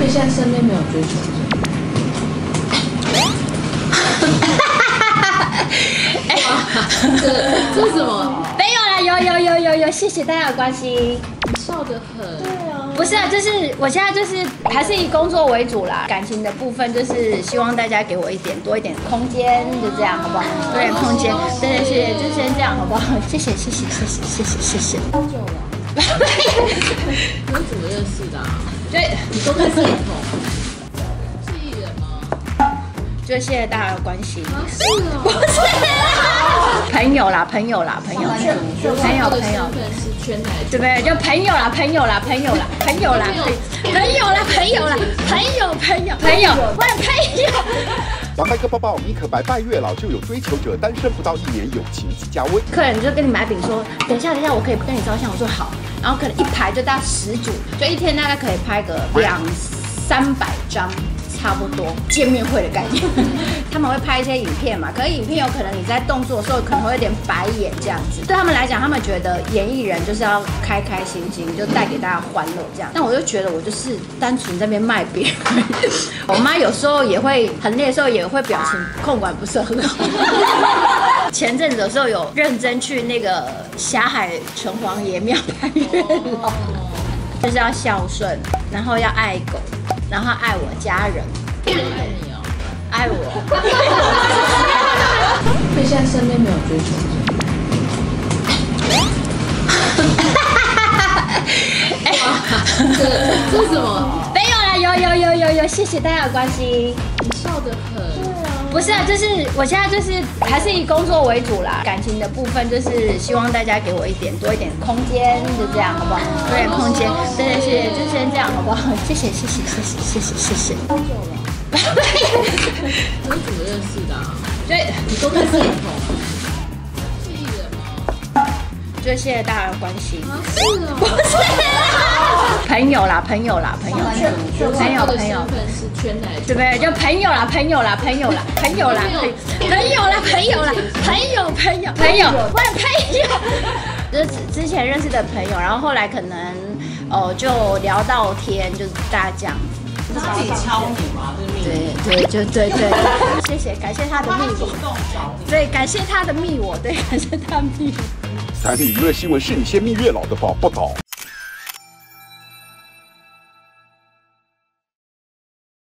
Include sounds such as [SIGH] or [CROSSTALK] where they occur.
所以现在身边没有追求者。这这是什么？没有啦，有有有有有，谢谢大家的关心。你笑得很。对啊。不是啊，就是我现在就是还是以工作为主啦，感情的部分就是希望大家给我一点多一点空间，就这样好不好？多点空间，对对谢谢，就先这样好不好？谢谢谢谢谢谢谢谢谢谢。多久了？你们怎么认识的？对，你都认识我。就谢谢大家的关心。是哦，不 [LAUGHS] 是朋友啦，朋友啦，朋友，朋友，朋友，是圈内，对不对？就朋友啦，朋友啦，朋友啦，朋友啦，朋友啦，朋友啦，朋友，朋友，朋友，朋友。蓝白哥抱抱，你可白拜月老就有追求者，单身不到一年友情即加温。客人就跟你买饼说，等一下，等一下，我可以跟你照相。我说好，然后可能一排就到十组，就一天大概可以拍个两三百张。差不多见面会的概念，[LAUGHS] 他们会拍一些影片嘛？可是影片有可能你在动作的时候可能会有点白眼这样子。对他们来讲，他们觉得演艺人就是要开开心心，就带给大家欢乐这样。但我就觉得我就是单纯在那边卖饼。[LAUGHS] 我妈有时候也会很累的时候也会表情控管不是很好。[LAUGHS] 前阵子的时候有认真去那个霞海城隍爷庙拜月老，就是要孝顺，然后要爱狗。然后爱我家人，爱你哦，爱我。所以现在身边没有追求者。哎，这这是什么？没有啦，有有有有有，谢谢大家的关心。你笑得很。不是啊，就是我现在就是还是以工作为主啦，感情的部分就是希望大家给我一点多一点空间，就这样好不好？多点空间，对对谢谢，就先这样好不好？谢谢谢谢谢谢谢谢谢谢。多久了？你们怎么认识的？对，你都认识我。就谢谢大家的关心。是哦，不是 [LAUGHS] 朋友啦，朋友啦，朋友，朋友，朋友，是圈内，对不对？就朋友啦，朋友啦，朋友啦，朋友啦，朋友啦，朋友啦，朋友，朋友，朋友，我的朋友，就是之前认识的朋友，然后后来可能哦就聊到天，就是大家这样子。他自己敲你吗？对对，就对对，谢谢，感谢他的密我，对，感谢他的密我，对，感谢他密我。台北娱乐新闻是你先蜜月老的宝报道。